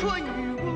春雨。